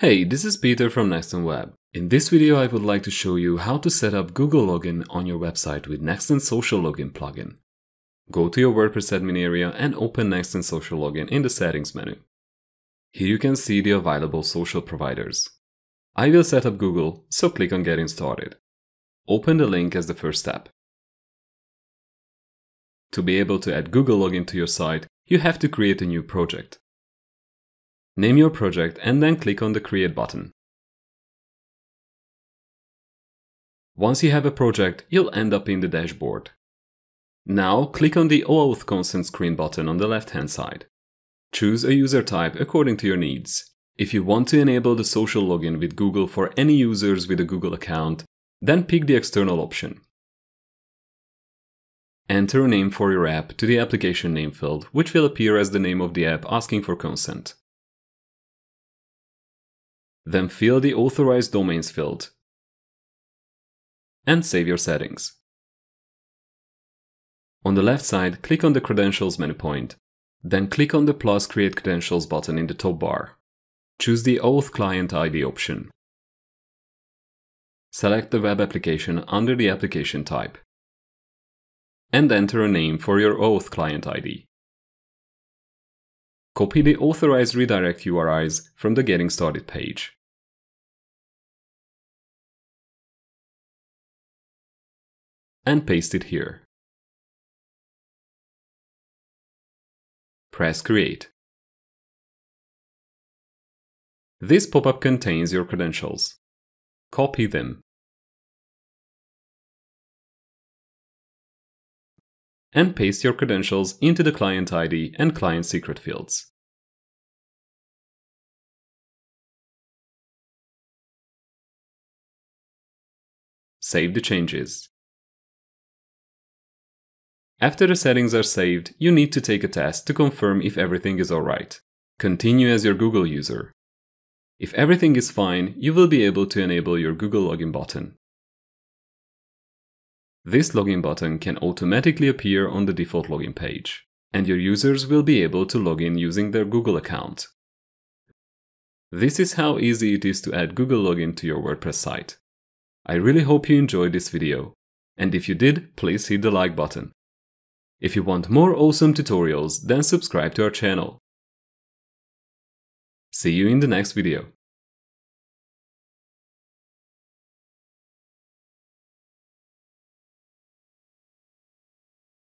Hey, this is Peter from Nextend Web. In this video I would like to show you how to set up Google Login on your website with Nextend Social Login plugin. Go to your WordPress admin area and open Nextend Social Login in the settings menu. Here you can see the available social providers. I will set up Google, so click on getting started. Open the link as the first step. To be able to add Google Login to your site, you have to create a new project. Name your project and then click on the Create button. Once you have a project, you'll end up in the dashboard. Now click on the OAuth consent screen button on the left hand side. Choose a user type according to your needs. If you want to enable the social login with Google for any users with a Google account, then pick the external option. Enter a name for your app to the application name field, which will appear as the name of the app asking for consent. Then fill the Authorized Domains field and save your settings. On the left side, click on the Credentials menu point. Then click on the plus Create Credentials button in the top bar. Choose the OAuth Client ID option. Select the web application under the application type. And enter a name for your OAuth Client ID. Copy the authorized redirect URIs from the Getting Started page. And paste it here. Press Create. This pop-up contains your credentials. Copy them. And paste your credentials into the client ID and client secret fields. Save the changes. After the settings are saved, you need to take a test to confirm if everything is alright. Continue as your Google user. If everything is fine, you will be able to enable your Google login button. This login button can automatically appear on the default login page, and your users will be able to log in using their Google account. This is how easy it is to add Google login to your WordPress site. I really hope you enjoyed this video, and if you did, please hit the like button. If you want more awesome tutorials, then subscribe to our channel. See you in the next video.